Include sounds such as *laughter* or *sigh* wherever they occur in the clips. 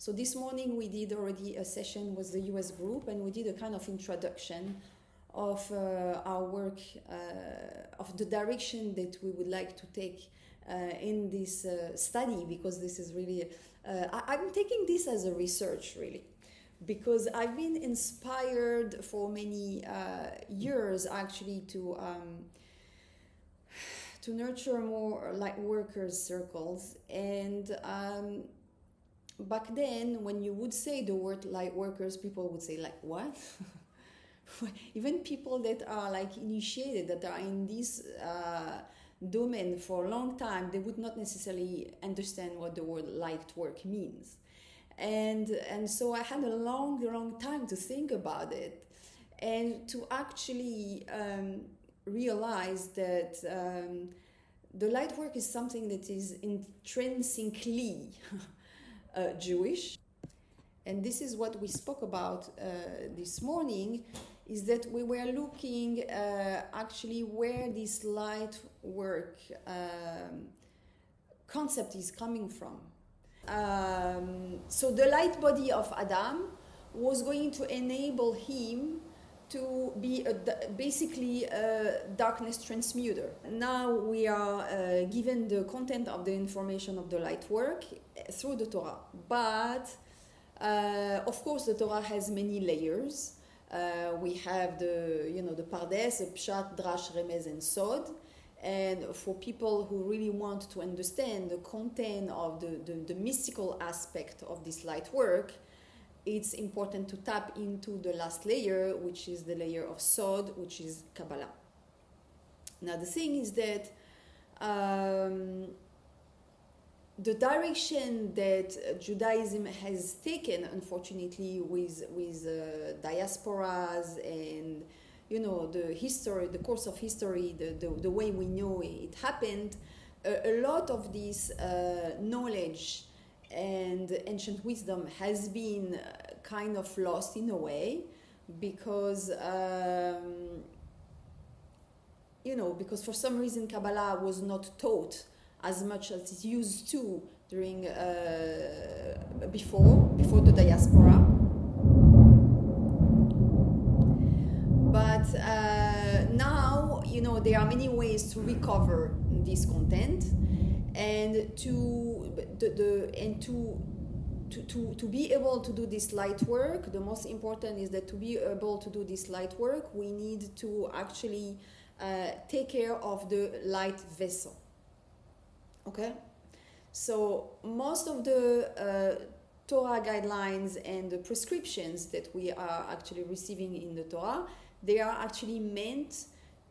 So this morning we did already a session with the US group and we did a kind of introduction of uh, our work, uh, of the direction that we would like to take uh, in this uh, study because this is really, uh, I, I'm taking this as a research really because I've been inspired for many uh, years actually to um, to nurture more light workers circles. And um, back then when you would say the word light workers people would say like what? *laughs* Even people that are like initiated that are in this uh, domain for a long time they would not necessarily understand what the word light work means. And and so i had a long long time to think about it and to actually um, realize that um, the light work is something that is intrinsically *laughs* uh, Jewish. And this is what we spoke about uh, this morning is that we were looking uh, actually where this light work um, concept is coming from. Um, so the light body of Adam was going to enable him to be basically a darkness transmuter. Now we are uh, given the content of the information of the light work through the Torah, but uh, of course the Torah has many layers. Uh, we have the you know the Pardes, the Pshat, Drash, Remez, and Sod. And for people who really want to understand the content of the, the, the mystical aspect of this light work, it's important to tap into the last layer, which is the layer of Sod, which is Kabbalah. Now, the thing is that um, the direction that Judaism has taken, unfortunately, with with uh, diasporas and you know the history, the course of history, the the, the way we know it happened, a, a lot of this uh, knowledge and ancient wisdom has been uh, kind of lost in a way because um, you know because for some reason kabbalah was not taught as much as it used to during uh, before before the diaspora. But uh, now you know there are many ways to recover this content and to the, the and to to, to, to be able to do this light work, the most important is that to be able to do this light work, we need to actually uh, take care of the light vessel. Okay? So, most of the uh, Torah guidelines and the prescriptions that we are actually receiving in the Torah, they are actually meant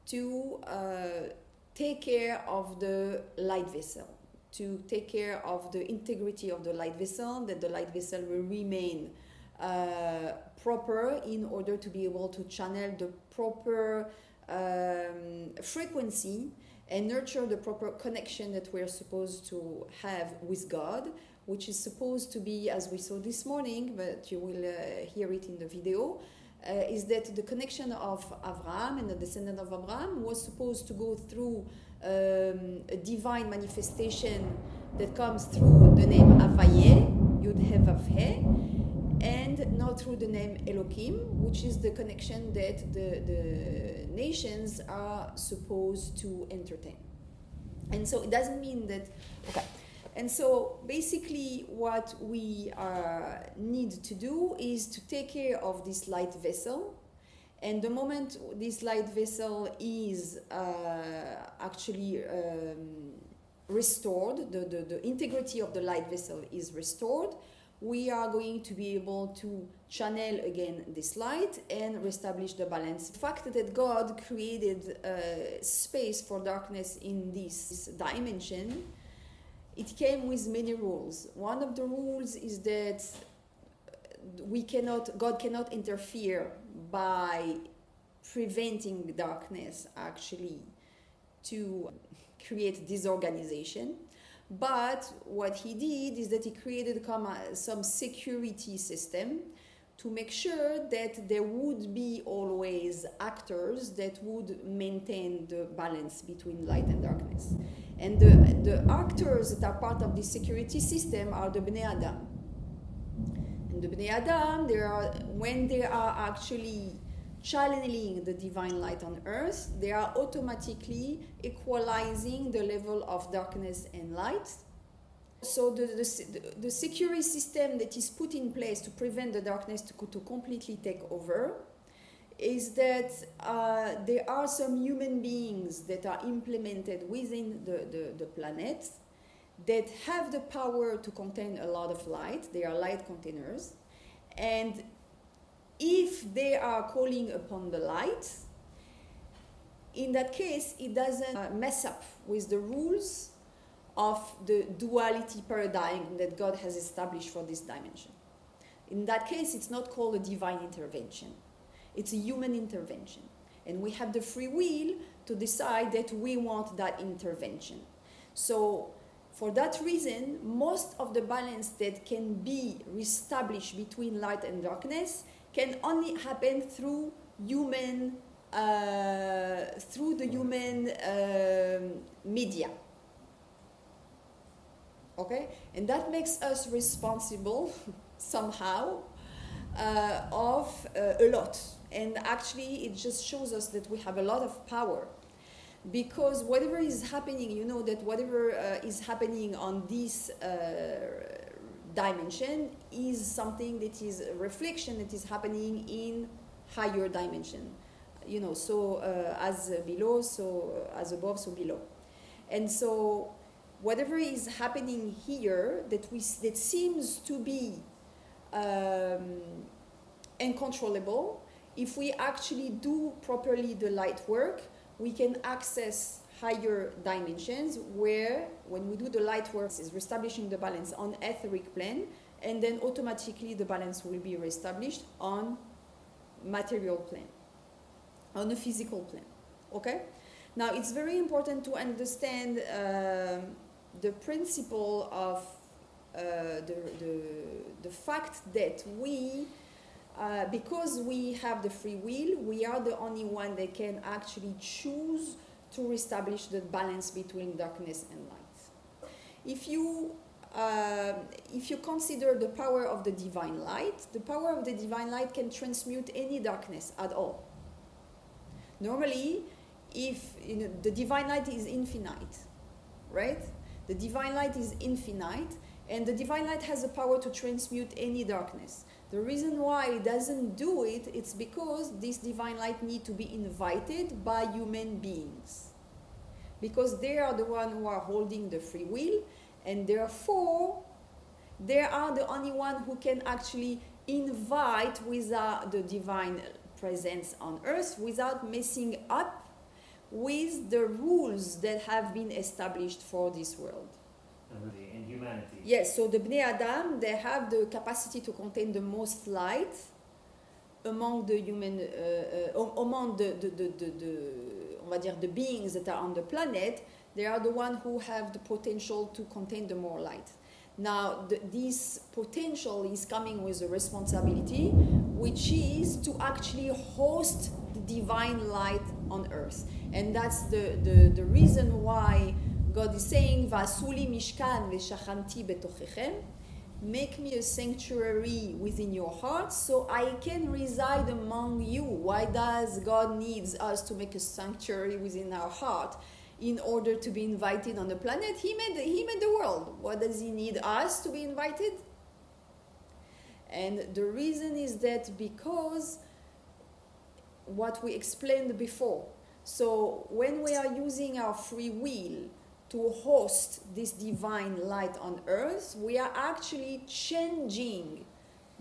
to uh, take care of the light vessel to take care of the integrity of the light vessel, that the light vessel will remain uh, proper in order to be able to channel the proper um, frequency and nurture the proper connection that we're supposed to have with God, which is supposed to be, as we saw this morning, but you will uh, hear it in the video. Uh, is that the connection of Abraham and the descendant of Abraham was supposed to go through um, a divine manifestation that comes through the name Avaye, Yud He and not through the name Elohim, which is the connection that the, the nations are supposed to entertain. And so it doesn't mean that, okay. And so basically, what we uh, need to do is to take care of this light vessel and the moment this light vessel is uh, actually um, restored, the, the, the integrity of the light vessel is restored, we are going to be able to channel again this light and reestablish the balance. The fact that God created uh, space for darkness in this dimension, it came with many rules. One of the rules is that we cannot, God cannot interfere by preventing darkness actually to create disorganization. But what he did is that he created uh, some security system to make sure that there would be always actors that would maintain the balance between light and darkness. And the, the actors that are part of this security system are the Bnei Adam. The Bnei Adam, are, when they are actually channeling the divine light on earth, they are automatically equalizing the level of darkness and light. So the, the, the security system that is put in place to prevent the darkness to, to completely take over is that uh, there are some human beings that are implemented within the, the, the planet that have the power to contain a lot of light. They are light containers. And if they are calling upon the light, in that case, it doesn't uh, mess up with the rules of the duality paradigm that God has established for this dimension. In that case, it's not called a divine intervention, it's a human intervention. And we have the free will to decide that we want that intervention. So, for that reason, most of the balance that can be reestablished between light and darkness can only happen through human uh, through the human uh, media. Okay? And that makes us responsible *laughs* somehow uh, of uh, a lot. And actually it just shows us that we have a lot of power because whatever is happening you know that whatever uh, is happening on this uh, dimension is something that is a reflection that is happening in higher dimension you know so uh, as below so uh, as above so below. And so whatever is happening here that we that seems to be um, uncontrollable if we actually do properly the light work we can access higher dimensions where when we do the light work is reestablishing the balance on etheric plane and then automatically the balance will be reestablished on material plane on a physical plane okay? Now it's very important to understand uh, the principle of uh, the, the, the fact that we uh, because we have the free will, we are the only one that can actually choose to reestablish the balance between darkness and light. If you uh, if you consider the power of the divine light, the power of the divine light can transmute any darkness at all. Normally, if you know, the divine light is infinite, right? The divine light is infinite, and the divine light has the power to transmute any darkness. The reason why it doesn't do it, it's because this divine light need to be invited by human beings. Because they are the one who are holding the free will, and therefore they are the only one who can actually invite without uh, the divine presence on earth without messing up with the rules that have been established for this world humanity. Yes, so the Bnei Adam, they have the capacity to contain the most light among the human, uh, uh, among the, the, the, the, the, on va dire, the beings that are on the planet, they are the ones who have the potential to contain the more light. Now, the, this potential is coming with a responsibility, which is to actually host the divine light on earth. And that's the, the, the reason why God is saying, Vasuli mishkan v'shachanti betochechem. Make me a sanctuary within your heart so I can reside among you. Why does God needs us to make a sanctuary within our heart? In order to be invited on the planet, He made He made the world. What does He need us to be invited? And the reason is that because what we explained before. So when we are using our free will to host this divine light on earth, we are actually changing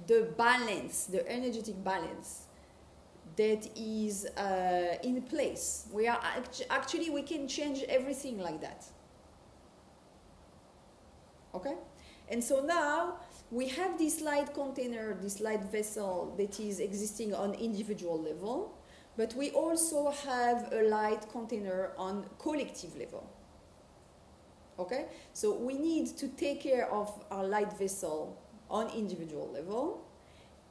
the balance, the energetic balance that is uh, in place. We are act- actually we can change everything like that. Okay, and so now we have this light container, this light vessel that is existing on individual level, but we also have a light container on collective level. Okay, so we need to take care of our light vessel on individual level,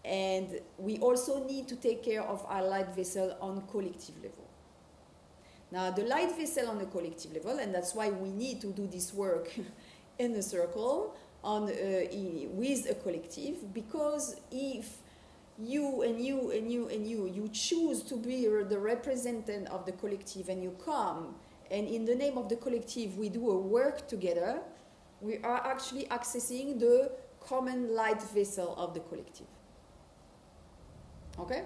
and we also need to take care of our light vessel on collective level. Now, the light vessel on the collective level, and that's why we need to do this work *laughs* in a circle, on uh, with a collective because if you and you and you and you you choose to be the representative of the collective and you come and in the name of the collective we do a work together. We are actually accessing the common light vessel of the collective. Okay?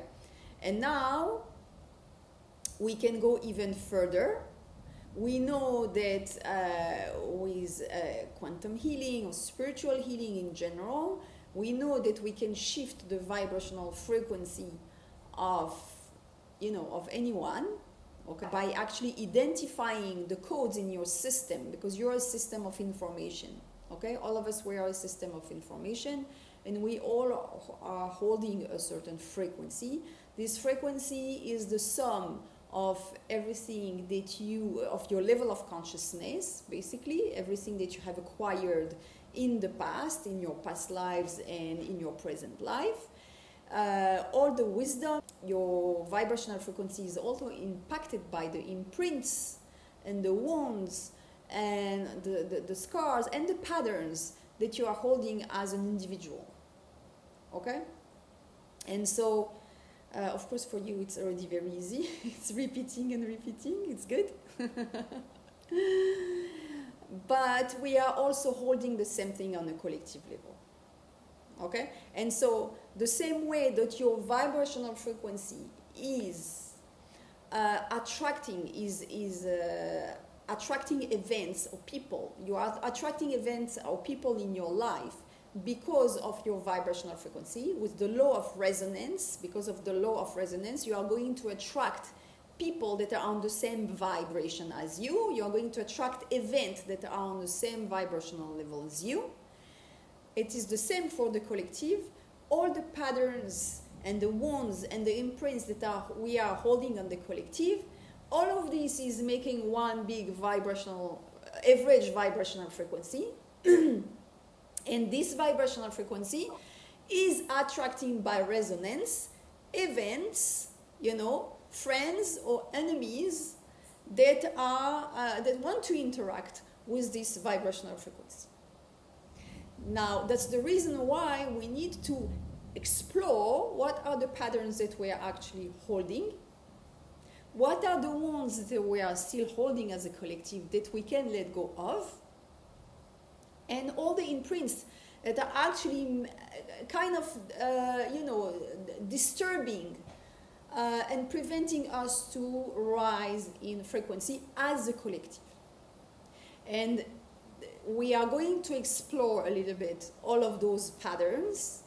And now we can go even further. We know that uh, with uh, quantum healing or spiritual healing in general, we know that we can shift the vibrational frequency of, you know, of anyone, okay, by actually identifying the codes in your system because you're a system of information, okay? All of us we are a system of information, and we all are holding a certain frequency. This frequency is the sum of everything that you, of your level of consciousness, basically, everything that you have acquired in the past, in your past lives and in your present life. Uh, all the wisdom, your vibrational frequency is also impacted by the imprints and the wounds and the, the, the scars and the patterns that you are holding as an individual. Okay? And so, uh, of course, for you, it's already very easy. *laughs* it's repeating and repeating. It's good. *laughs* but we are also holding the same thing on a collective level. Okay? And so, the same way that your vibrational frequency is uh, attracting, is, is uh, attracting events or people, you are attracting events or people in your life because of your vibrational frequency, with the law of resonance, because of the law of resonance, you are going to attract people that are on the same vibration as you. You are going to attract events that are on the same vibrational level as you. It is the same for the collective. All the patterns and the wounds and the imprints that are, we are holding on the collective, all of this is making one big vibrational, average vibrational frequency. *clears throat* And this vibrational frequency is attracting by resonance events, you know, friends or enemies that are uh, that want to interact with this vibrational frequency. Now, that's the reason why we need to explore what are the patterns that we are actually holding. What are the wounds that we are still holding as a collective that we can let go of? and all the imprints that are actually kind of, uh, you know, disturbing uh, and preventing us to rise in frequency as a collective. And we are going to explore a little bit all of those patterns.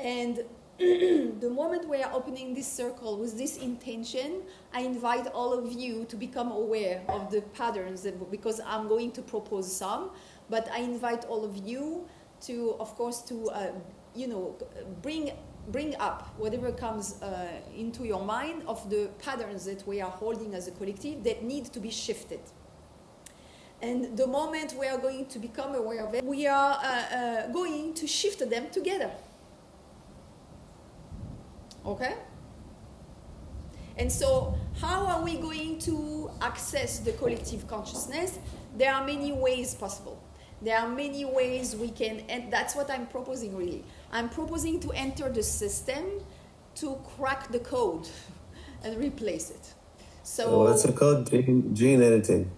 And *clears throat* the moment we are opening this circle with this intention, I invite all of you to become aware of the patterns because I'm going to propose some but I invite all of you to, of course, to uh, you know bring bring up whatever comes uh, into your mind of the patterns that we are holding as a collective that need to be shifted. And the moment we are going to become aware of it, we are uh, uh going to shift them together. Okay? And so, how are we going to access the collective consciousness? There are many ways possible. There are many ways we can, and that's what I'm proposing really. I'm proposing to enter the system to crack the code *laughs* and replace it. So, Oh, what's it called? Gene, gene editing.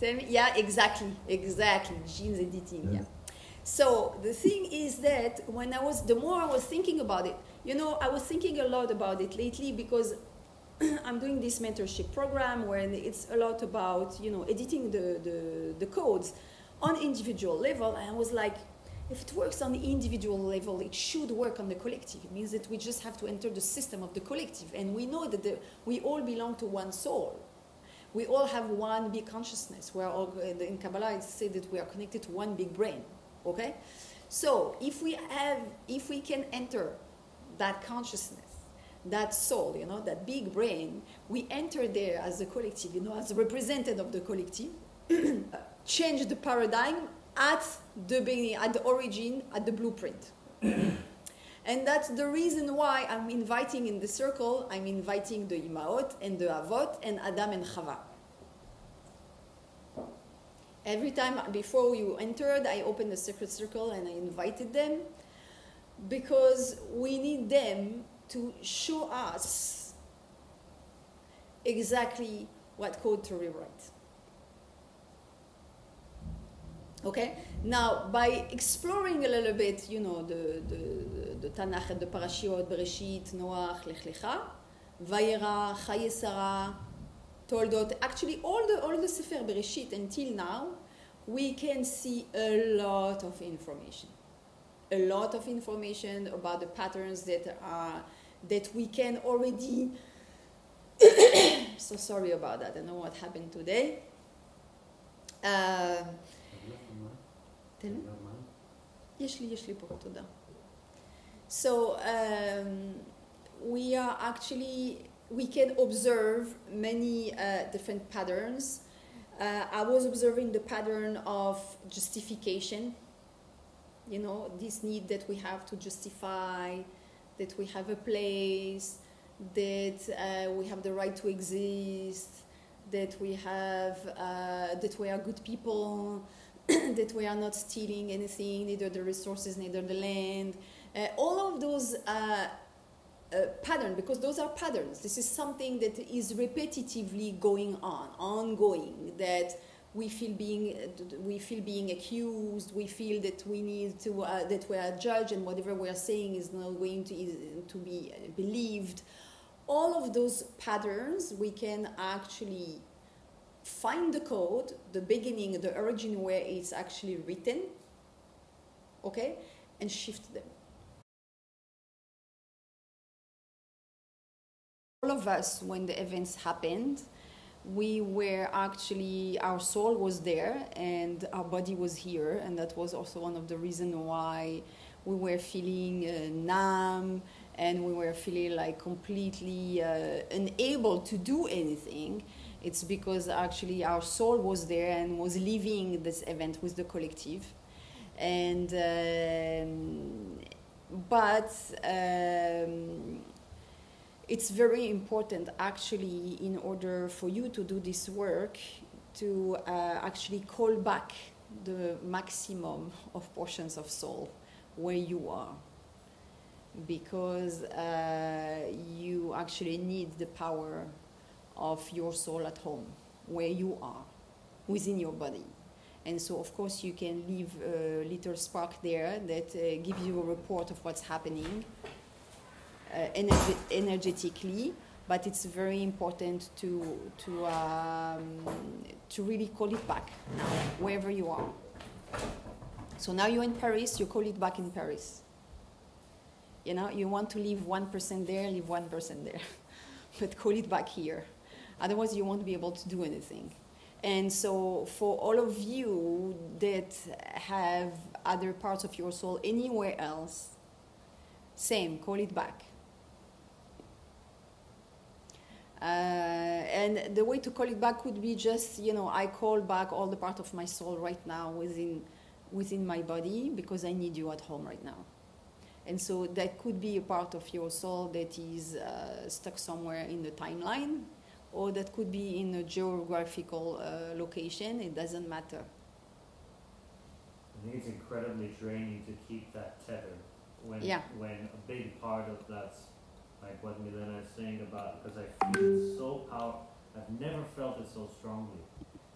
Tell me, yeah, exactly, exactly. Genes editing, yeah. So the thing is that when I was, the more I was thinking about it, you know, I was thinking a lot about it lately because *clears throat* I'm doing this mentorship program where it's a lot about, you know, editing the, the, the codes on individual level. And I was like, if it works on the individual level, it should work on the collective. It means that we just have to enter the system of the collective. And we know that the, we all belong to one soul we all have one big consciousness. We are all, uh, in Kabbalah it says that we are connected to one big brain. Okay, so if we have, if we can enter that consciousness, that soul, you know, that big brain, we enter there as a collective, you know, as a representative of the collective, *clears throat* change the paradigm at the beginning, at the origin, at the blueprint. *clears throat* And that's the reason why I'm inviting in the circle, I'm inviting the Imaot and the Avot and Adam and Chava. Every time before you entered, I opened the secret circle and I invited them because we need them to show us exactly what code to rewrite. Okay? Now, by exploring a little bit, you know, the, the, the Tanakh, the Parashiot, Bereshit, Noach, Lech Lecha, Vayera, Chayei Sarah, Toldot, actually all the, all the Sefer Bereshit until now, we can see a lot of information a lot of information about the patterns that are that we can already *coughs* so sorry about that i know what happened today. Uh, so um, we are actually we can observe many uh, different patterns. Uh, i was observing the pattern of justification you know, this need that we have to justify, that we have a place, that uh, we have the right to exist, that we have, uh, that we are good people, *clears throat* that we are not stealing anything, neither the resources, neither the land. Uh, all of those uh, uh, patterns, because those are patterns. This is something that is repetitively going on, ongoing. That we feel being we feel being accused. We feel that we need to uh, that we are judged, and whatever we are saying is not going to to be believed. All of those patterns we can actually find the code, the beginning, the origin where it's actually written, okay, and shift them. All of us, when the events happened, we were actually, our soul was there and our body was here, and that was also one of the reasons why we were feeling uh, numb and we were feeling like completely uh, unable to do anything it's because actually our soul was there and was living this event with the collective. And um, but um, it's very important actually in order for you to do this work to uh, actually call back the maximum of portions of soul where you are because uh, you actually need the power of your soul at home, where you are, within your body. And so, of course, you can leave a little spark there that uh, gives you a report of what's happening energe- energetically. But it's very important to to um, to really call it back now, wherever you are. So now you're in Paris, you call it back in Paris. You know, you want to leave one percent there, leave one person there, *laughs* but call it back here. Otherwise, you won't be able to do anything. And so, for all of you that have other parts of your soul anywhere else, same, call it back. Uh, and the way to call it back would be just, you know, I call back all the part of my soul right now within, within my body because I need you at home right now. And so that could be a part of your soul that is uh, stuck somewhere in the timeline or that could be in a geographical uh, location. It doesn't matter. I think it's incredibly draining to keep that tether when Yeah. when a big part of that's like what Milena is saying about because I feel it so powerful. I've never felt it so strongly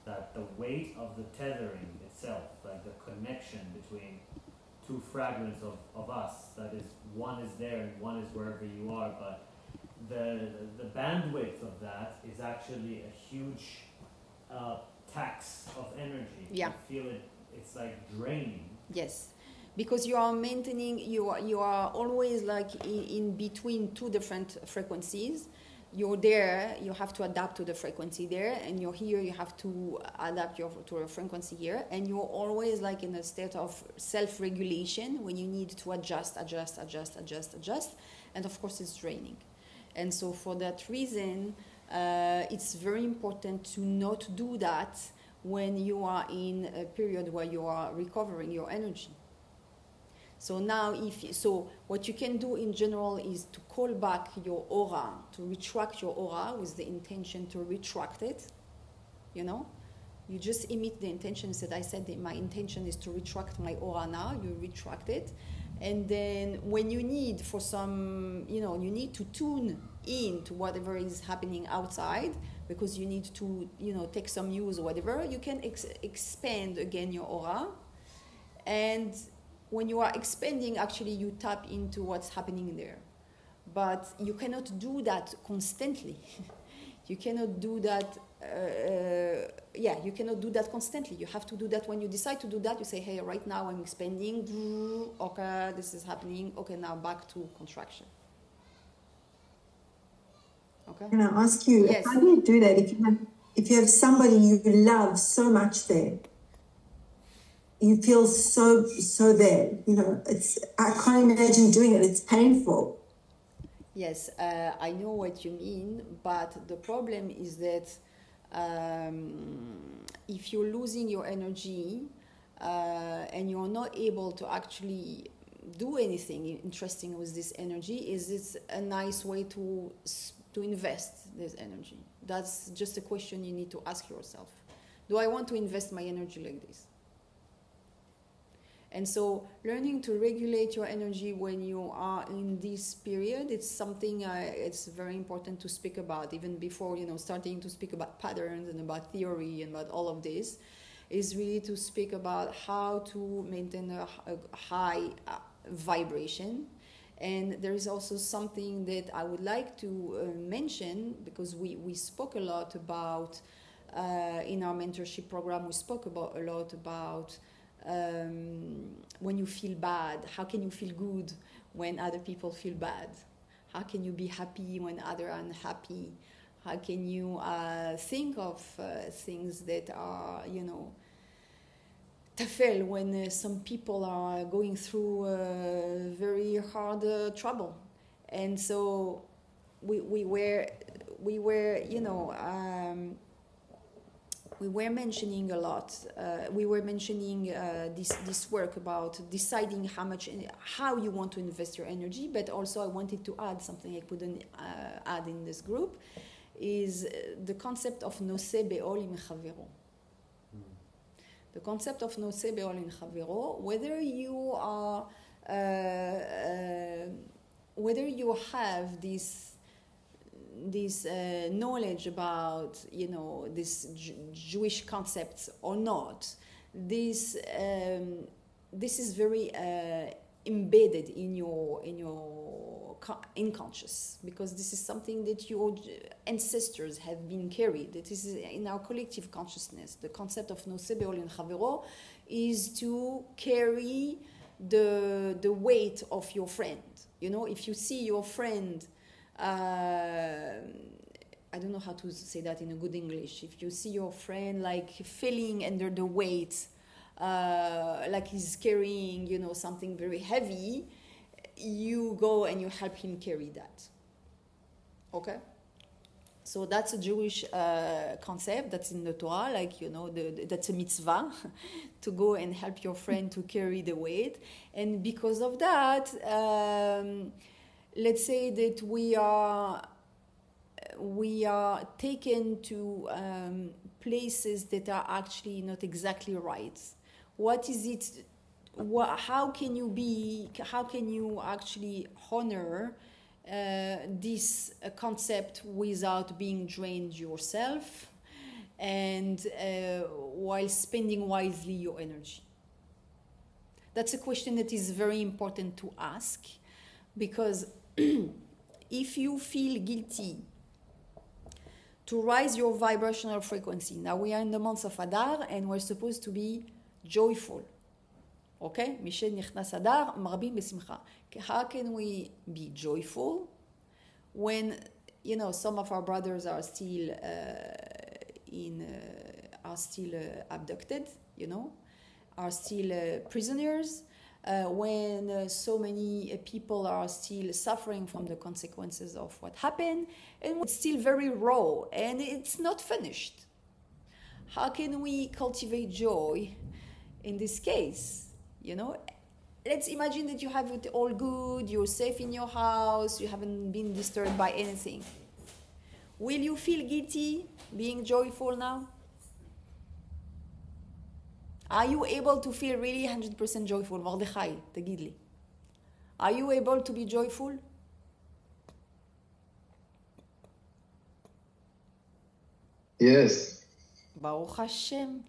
that the weight of the tethering itself, like the connection between two fragments of, of us, that is one is there and one is wherever you are, but the the bandwidth of that is actually a huge uh, tax of energy. Yeah. I feel it. It's like draining. Yes, because you are maintaining, you are, you are always like in, in between two different frequencies. You're there, you have to adapt to the frequency there, and you're here, you have to adapt your, to a frequency here, and you're always like in a state of self regulation when you need to adjust, adjust, adjust, adjust, adjust, and of course, it's draining. And so, for that reason, uh, it's very important to not do that when you are in a period where you are recovering your energy. So now, if so, what you can do in general is to call back your aura, to retract your aura with the intention to retract it, you know, You just emit the intention. That I said that my intention is to retract my aura now. You retract it, and then when you need for some, you know, you need to tune in to whatever is happening outside because you need to, you know, take some use or whatever. You can ex- expand again your aura, and when you are expanding, actually you tap into what's happening there. But you cannot do that constantly. *laughs* you cannot do that. Uh, uh, yeah, you cannot do that constantly. You have to do that when you decide to do that. You say, "Hey, right now I'm expanding. Okay, this is happening. Okay, now back to contraction." Okay. Can I ask you, Yes. how do you do that if you have if you have somebody you love so much there? You feel so so there. You know, it's I can't imagine doing it. It's painful. Yes, uh, I know what you mean, but the problem is that um, if you're losing your energy uh, and you're not able to actually do anything interesting with this energy, is it a nice way to to invest this energy? That's just a question you need to ask yourself. Do I want to invest my energy like this? And so, learning to regulate your energy when you are in this period, it's something uh, it's very important to speak about. Even before you know starting to speak about patterns and about theory and about all of this, is really to speak about how to maintain a, a high uh, vibration. And there is also something that I would like to uh, mention because we, we spoke a lot about uh, in our mentorship program. We spoke about a lot about um, when you feel bad, how can you feel good when other people feel bad? How can you be happy when others are unhappy? How can you uh, think of uh, things that are, you know, tafel when uh, some people are going through uh, very hard uh, trouble? And so we, we were, we were, you know, um, we were mentioning a lot. Uh, we were mentioning uh, this this work about deciding how much how you want to invest your energy, but also I wanted to add something I couldn't uh, add in this group is the concept of nose be'ol im chavero. The concept of nose be'ol im chavero, whether you are uh, uh, whether you have this this uh, knowledge about you know this J- Jewish concepts or not, this um, this is very uh, embedded in your in your co- unconscious because this is something that your ancestors have been carried. It is in our collective consciousness. The concept of be'ol in chavero is to carry the the weight of your friend. You know, if you see your friend uh, I don't know how to say that in a good English. If you see your friend like feeling under the weight, uh, like he's carrying, you know, something very heavy, you go and you help him carry that. Okay? So that's a Jewish uh, concept that's in the Torah, like, you know, the, the- that's a mitzvah *laughs* to go and help your friend to carry the weight. And because of that, um, let's say that we are we are taken to um, places that are actually not exactly right. What is it? Wha how can you be? How can you actually honor uh, this uh, concept without being drained yourself, and uh, while spending wisely your energy? That's a question that is very important to ask, because *clears throat* if you feel guilty to rise your vibrational frequency. Now we are in the month of Adar and we're supposed to be joyful. Okay? Mishen Nichnas Adar, Marbim Besimcha. How can we be joyful when, you know, some of our brothers are still uh, in, uh, are still uh, abducted, you know, are still uh, prisoners, uh, when uh, so many uh, people are still suffering from the consequences of what happened, and it's still very raw and it's not finished. How can we cultivate joy in this case? You know, let's imagine that you have it all good, you're safe in your house, you haven't been disturbed by anything. Will you feel guilty being joyful now? Are you able to feel really 100% joyful? מרדכי, תגיד לי. Are you able to be joyful? Yes. Baruch Hashem. *laughs*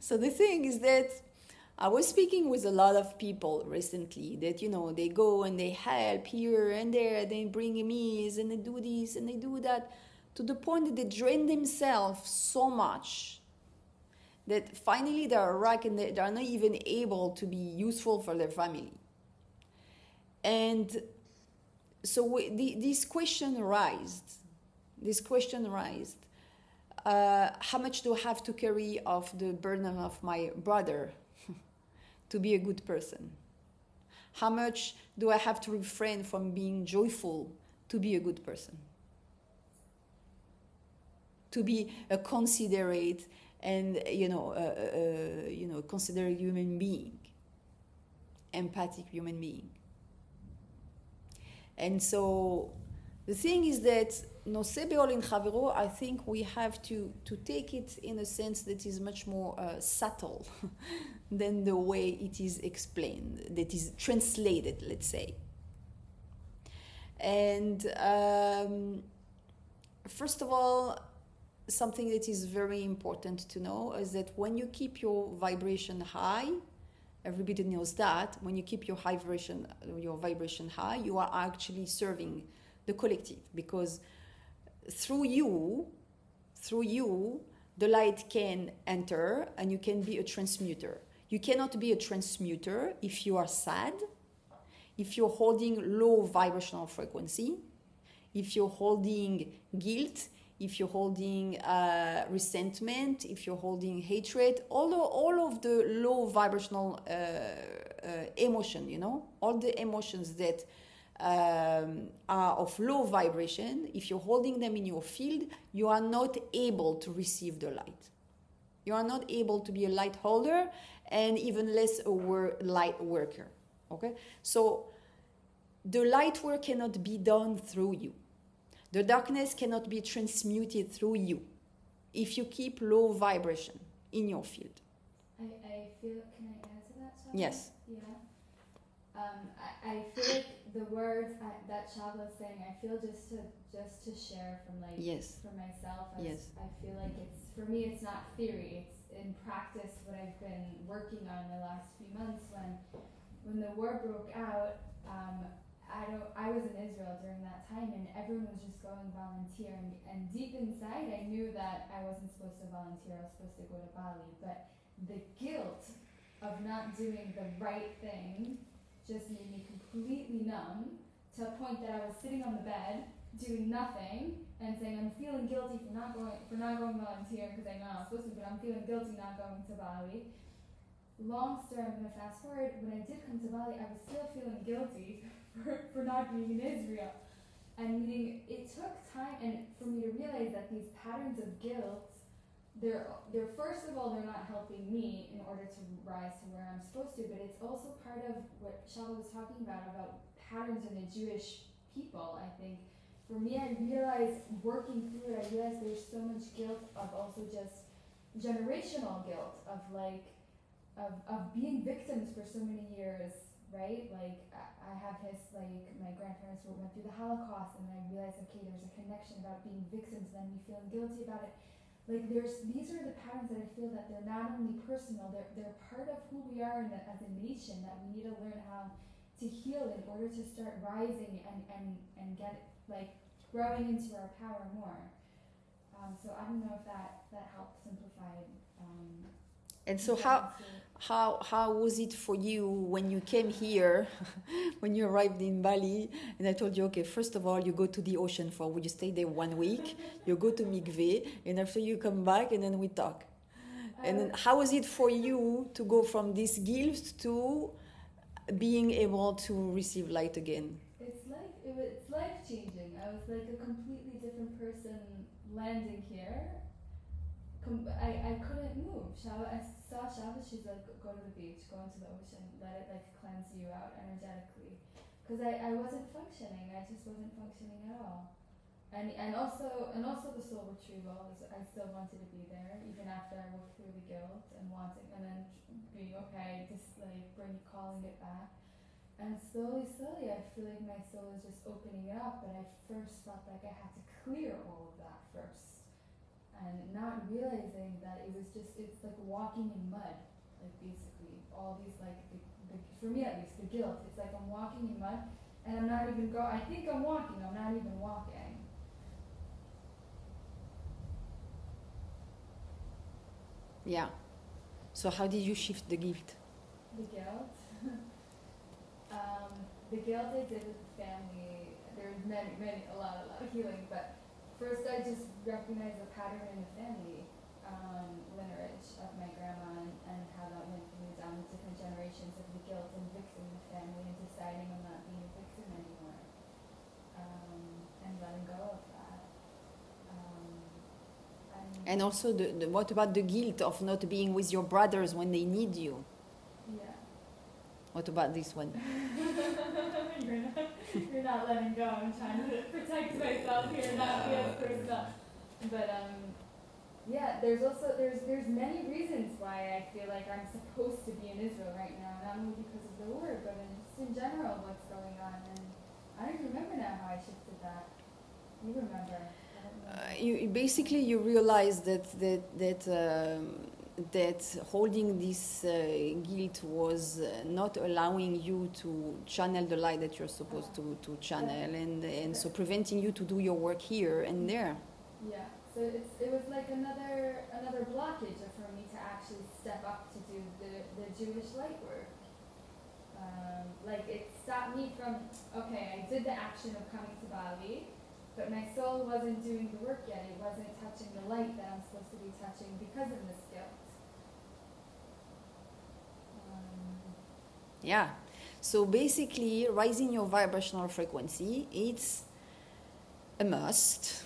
so the thing is that I was speaking with a lot of people recently that you know they go and they help here and there, they bring meals and they do this and they do that, to the point that they drain themselves so much that finally they are wrecked and they are not even able to be useful for their family. And so we, the, this question arised. This question arised. Uh, how much do I have to carry of the burden of my brother *laughs* to be a good person? How much do I have to refrain from being joyful to be a good person? to be a considerate and uh, you know a, a, you know considerate human being empathic human being and so the thing is that no Beol in Chavero, I think we have to, to take it in a sense that is much more uh, subtle *laughs* than the way it is explained, that is translated, let's say. And um, first of all, something that is very important to know is that when you keep your vibration high, everybody knows that when you keep your vibration your vibration high, you are actually serving the collective because through you, through you, the light can enter and you can be a transmuter. You cannot be a transmuter if you are sad, if you're holding low vibrational frequency, if you're holding guilt, if you're holding uh, resentment, if you're holding hatred, all, all of the low vibrational uh, uh, emotion, you know, all the emotions that um, are of low vibration, if you're holding them in your field, you are not able to receive the light. You are not able to be a light holder and even less a wor- light worker. Okay? So the light work cannot be done through you. The darkness cannot be transmuted through you if you keep low vibration in your field. I, I feel, can I answer that? Yes. Yeah. Um, I, I feel like the words I, that Shalva is saying, I feel just to just to share from like Yes. for myself. I, Yes. I feel like it's for me. It's not theory. It's in practice what I've been working on the last few months. When when the war broke out, um, I don't. I was in Israel during that time, and everyone was just going volunteer. And, and deep inside, I knew that I wasn't supposed to volunteer. I was supposed to go to Bali. But the guilt of not doing the right thing just made me completely numb to a point that I was sitting on the bed doing nothing and saying I'm feeling guilty for not going for not going volunteer because I know I'm supposed to, but I'm feeling guilty not going to Bali. Long story, I'm gonna fast forward. When I did come to Bali, I was still feeling guilty *laughs* for, for not being in Israel. And meaning it took time and for me to realize that these patterns of guilt they're they're first of all they're not helping me in order to rise to where I'm supposed to, but it's also part of what Shalva was talking about about patterns in the Jewish people. I think for me, I realized working through it, I realized there's so much guilt of also just generational guilt of like of of being victims for so many years, right? Like I, I have his like my grandparents went through the Holocaust, and I realized okay, there's a connection about being victims and then me feeling guilty about it like there's these are the patterns that I feel that they're not only personal, they're they're part of who we are the, as a nation that we need to learn how to heal in order to start rising and and and get like growing into our power more. Um, so I don't know if that that helped simplify. Um, And so how how how was it for you when you came here *laughs* when you arrived in bali and i told you okay first of all you go to the ocean for would you stay there one week you go to mikveh and after you come back and then we talk and then how was it for you to go from this gift to being able to receive light again It's like it was it's life changing. I was like a completely different person landing here. Com- I, I couldn't move. Shalva, I saw Shalva. She's like, go to the beach, go into the ocean, let it like cleanse you out energetically. Because I, I wasn't functioning. I just wasn't functioning at all. and and also and also the soul retrieval is I still wanted to be there even after I worked through the guilt and wanting and then being okay just like bring calling it back and slowly slowly I feel like my soul is just opening up but I first felt like I had to clear all of that first and not realizing that it was just it's like walking in mud like basically all these like the, the, for me at least the guilt it's like I'm walking in mud and I'm not even go I think I'm walking I'm not even walking Yeah. So how did you shift the guilt? The guilt. *laughs* um, the guilt I did with the family. There's many, many, a lot, a lot of healing. But first, I just recognized the pattern in the family um, lineage of my grandma and, and how that went through down the different generations of the guilt and victim the family and deciding I'm not being a victim anymore um, and letting go of that. Um, and And also, the, the, what about the guilt of not being with your brothers when they need you? yeah. What about this one? *laughs* you're not letting go. I'm trying to protect myself here, not be as personal. But um, yeah, there's also there's there's many reasons why I feel like I'm supposed to be in Israel right now, not only because of the war, but in, just in general what's going on. And I don't remember now how I shifted that. You remember? Uh, you basically you realize that that that um, that holding this uh, guilt was uh, not allowing you to channel the light that you're supposed to, to channel and and so preventing you to do your work here and there Yeah. So it was like another another blockage for me to actually step up to do the, the Jewish light work. Um, like it stopped me from okay, I did the action of coming to Bali, but my soul wasn't doing the work yet. It wasn't touching the light that I'm supposed to be touching because of this guilt. Um, yeah. So basically rising your vibrational frequency it's a must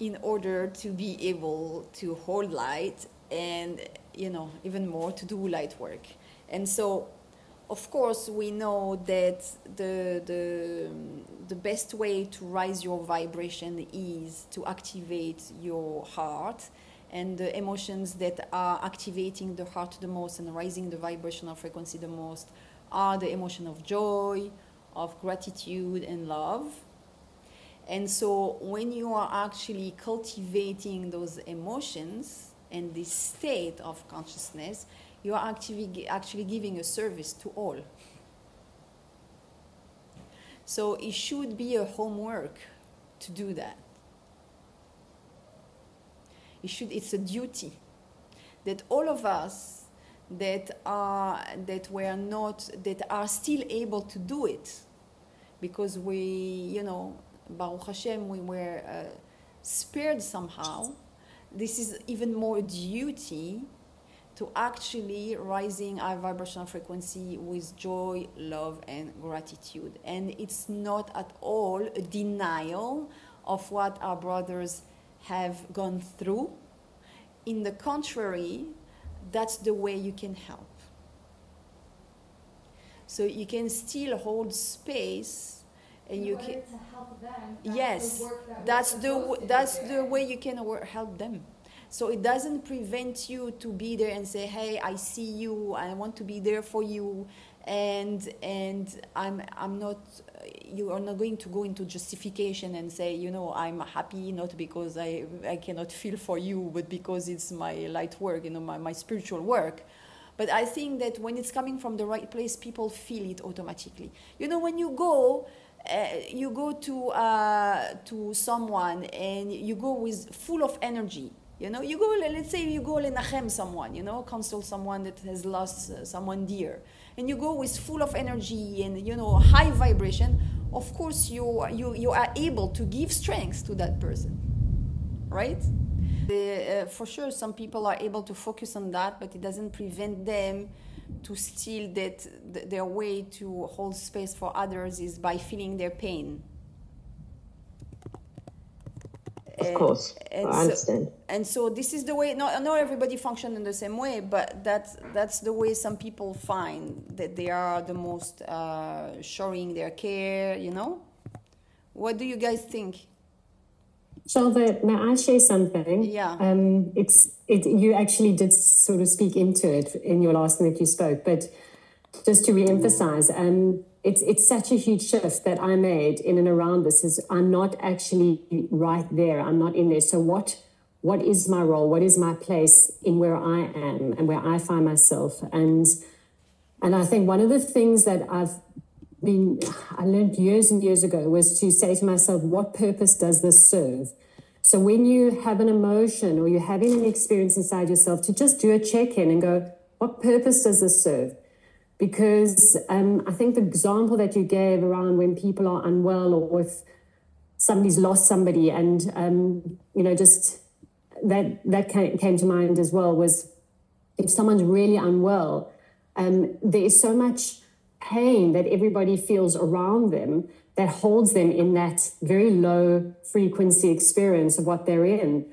in order to be able to hold light and you know even more to do light work. And so of course we know that the the the best way to rise your vibration is to activate your heart. And the emotions that are activating the heart the most and rising the vibrational frequency the most are the emotion of joy of gratitude and love and so when you are actually cultivating those emotions and this state of consciousness, you are actually, actually giving a service to all. So it should be a homework to do that. It should, it's a duty that all of us that are that were not that are still able to do it because we you know Baruch Hashem, we were uh, spared somehow. This is even more duty to actually rising our vibrational frequency with joy, love, and gratitude. And it's not at all a denial of what our brothers have gone through. In the contrary, that's the way you can help. So you can still hold space and in you can them. That's yes work that that's the w- that's the way you can wor- help them so it doesn't prevent you to be there and say hey i see you i want to be there for you and and i'm i'm not you are not going to go into justification and say you know i'm happy not because i i cannot feel for you but because it's my light work you know my, my spiritual work but i think that when it's coming from the right place people feel it automatically you know when you go uh, you go to uh, to someone and you go with full of energy. You know, you go. Let's say you go lenachem someone. You know, console someone that has lost uh, someone dear, and you go with full of energy and you know high vibration. Of course, you you you are able to give strength to that person, right? The, uh, for sure, some people are able to focus on that, but it doesn't prevent them to still that th- their way to hold space for others is by feeling their pain. Of course, and I so- understand. and so this is the way not, not everybody function in the same way but that's that's the way some people find that they are the most uh, showing their care you know what do you guys think Shalva, may I share something? Yeah. Um, it's it. You actually did sort of speak into it in your last minute you spoke, but just to re-emphasize, um, it's it's such a huge shift that I made in and around this. Is I'm not actually right there. I'm not in there. So what? What is my role? What is my place in where I am and where I find myself? And and I think one of the things that I've been I learned years and years ago was to say to myself, what purpose does this serve? So when you have an emotion or you're having an experience inside yourself, to just do a check-in and go, what purpose does this serve? Because um, I think the example that you gave around when people are unwell or if somebody's lost somebody, and um, you know, just that that came, to mind as well was if someone's really unwell, um, there is so much pain that everybody feels around them that holds them in that very low frequency experience of what they're in.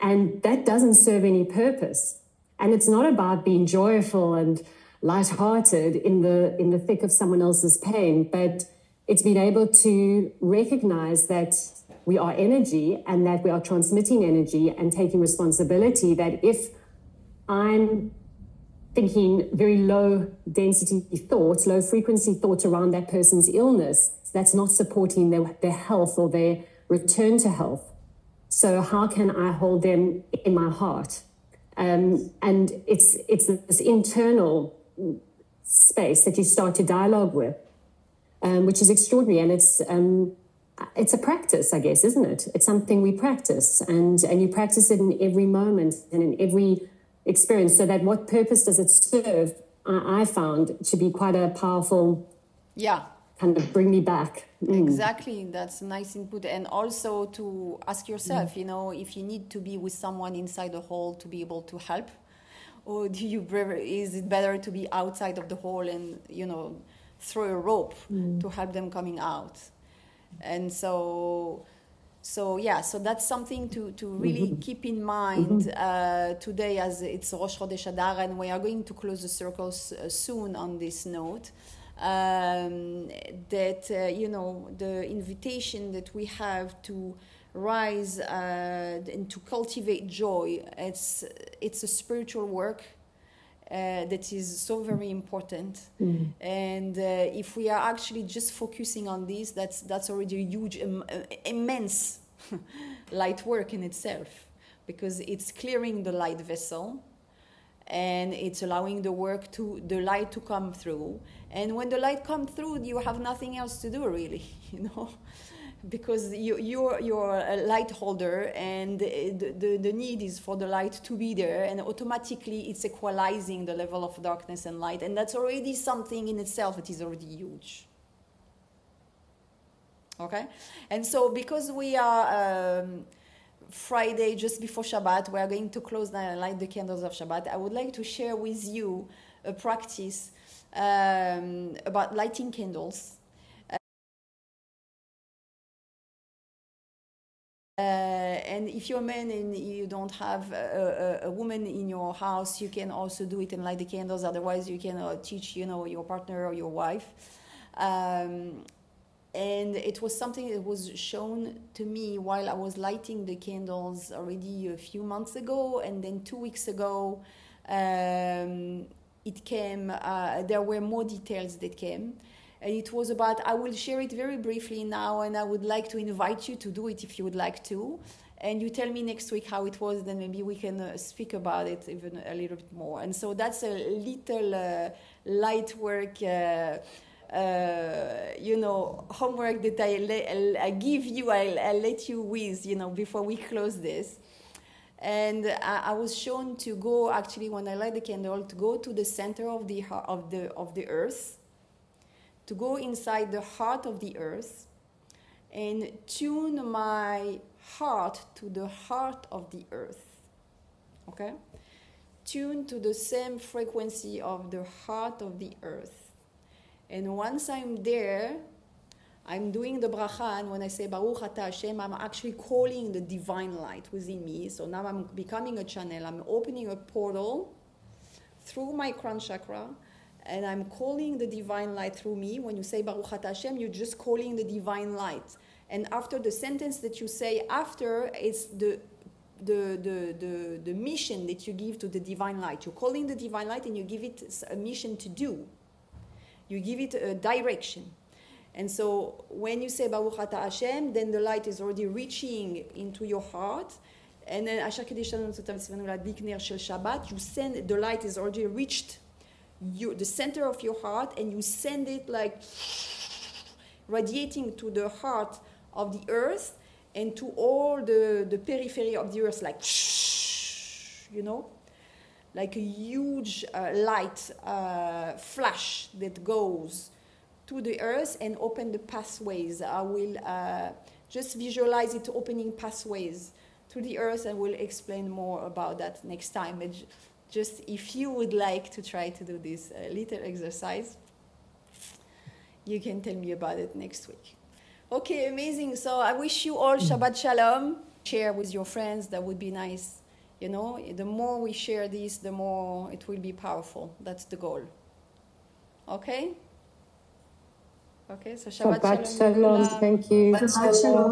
And that doesn't serve any purpose. And it's not about being joyful and lighthearted in the in the thick of someone else's pain, but it's been able to recognize that we are energy and that we are transmitting energy and taking responsibility that if I'm thinking very low density thoughts, low frequency thoughts around that person's illness, that's not supporting their, their health or their return to health. So how can I hold them in my heart? Um, and it's it's this internal space that you start to dialogue with, um, which is extraordinary, and it's um, it's a practice, I guess, isn't it? It's something we practice, and and you practice it in every moment and in every experience. So that what purpose does it serve? I, I found to be quite a powerful, yeah, kind of bring me back. Mm. Exactly, that's a nice input, and also to ask yourself, you know, if you need to be with someone inside the hall to be able to help, or do *laughs* you prefer, is it better to be outside of the hall and you know throw a rope to help them coming out, and so so yeah, so that's something to, to really keep in mind uh, today as it's Rosh Chodesh Adar, and we are going to close the circles uh, soon on this note. Um, that uh, you know the invitation that we have to rise uh, and to cultivate joy. It's it's a spiritual work. Uh, that is so very important, and uh, if we are actually just focusing on this, that's that's already a huge, uh, immense *laughs* light work in itself, because it's clearing the light vessel, and it's allowing the work to the light to come through. And when the light comes through, you have nothing else to do really, *laughs* you know because you, you're, you're a light holder and the, the, the need is for the light to be there and automatically it's equalizing the level of darkness and light. And that's already something in itself that is already huge. Okay? And so because we are um, friday just before shabbat we are going to close and light the candles of shabbat. I would like to share with you a practice um, about lighting candles and if you're a man and you don't have a, a, a, woman in your house, you can also do it and light the candles. Otherwise, you can uh, teach, you know, your partner or your wife. Um, and it was something that was shown to me while I was lighting the candles already a few months ago, and then two weeks ago, um, it came. Uh, there were more details that came and it was about i will share it very briefly now and i would like to invite you to do it if you would like to. And you tell me next week how it was then maybe we can uh, speak about it even a little bit more. And so that's a little uh, light work uh, uh you know, homework that I, le- I give you, I, I let you with, you know, before we close this. And I, I was shown to go actually when I light the candle to go to the center of the of the of the earth, to go inside the heart of the earth and tune my heart to the heart of the earth. Okay? Tune to the same frequency of the heart of the earth. And once I'm there, I'm doing the bracha, and when I say Baruch Ata Hashem, I'm actually calling the divine light within me. So now I'm becoming a channel. I'm opening a portal through my crown chakra and I'm calling the divine light through me. When you say Baruch Hashem, you're just calling the divine light. And after the sentence that you say after, it's the the, the, the, the mission that you give to the divine light. You're calling the divine light and you give it a mission to do. You give it a direction. And so when you say Baruch Ata Hashem, then the light is already reaching into your heart. And then Asher Kedishanu Shel Shabbat, you send the light is already reached you, the center of your heart and you send it like radiating to the heart of the earth and to all the, the periphery of the earth, like, you know, like a huge uh, light uh, flash that goes to the earth and open the pathways. I will uh, just visualize it opening pathways to the earth and we'll explain more about that next time. Just if you would like to try to do this uh, little exercise, you can tell me about it next week. Okay, amazing. So I wish you all Shabbat Shalom. Share with your friends, that would be nice. You know, the more we share this, the more it will be powerful. That's the goal. Okay? Okay, so Shabbat, Shabbat Shalom. Shalom. Thank you. Shabbat Shalom.